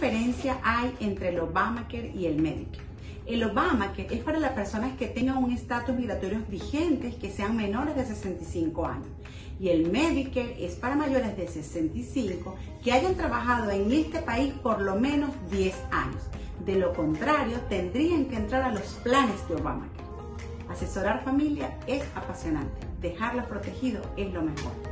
diferencia hay entre el Obamacare y el Medicare? El Obamacare es para las personas que tengan un estatus migratorio vigente que sean menores de 65 años. Y el Medicare es para mayores de 65 que hayan trabajado en este país por lo menos 10 años. De lo contrario, tendrían que entrar a los planes de Obamacare. Asesorar familia es apasionante. Dejarlos protegidos es lo mejor.